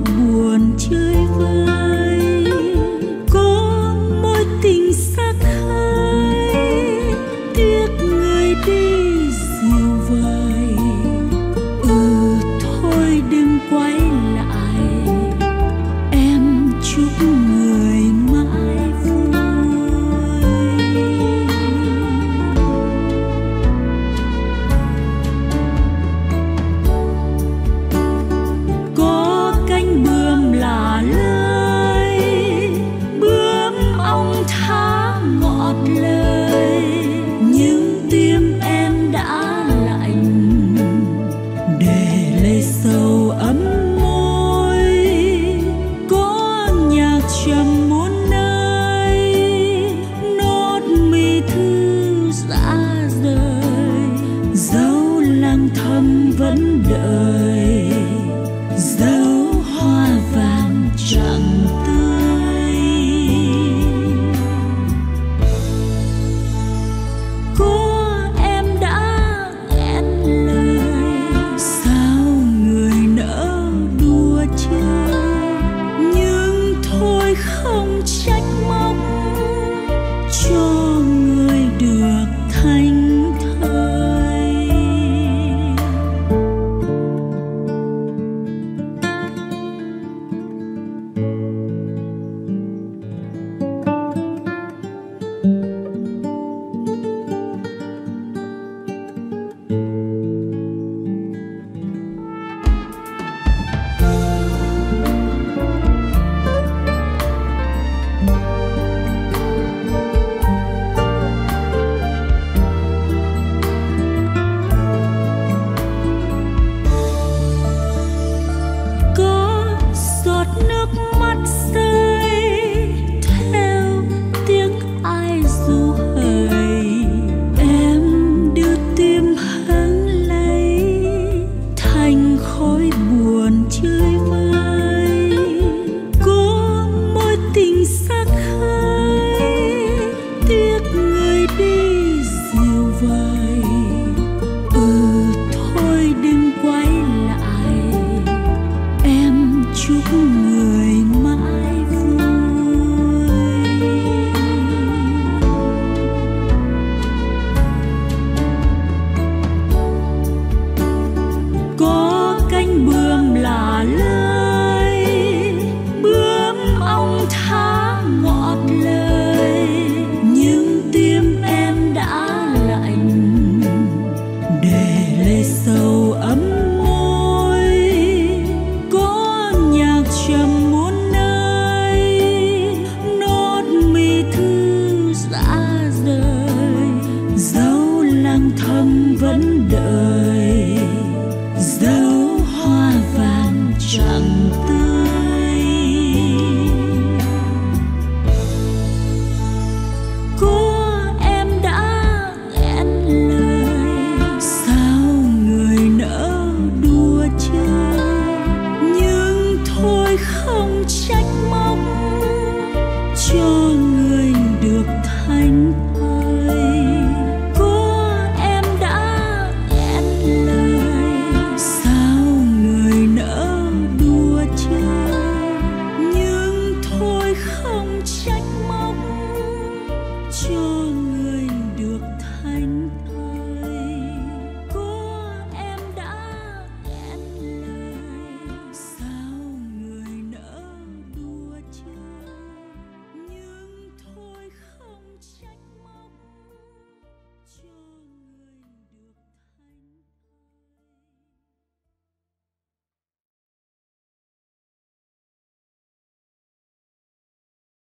buồn chơi trăm buồn show.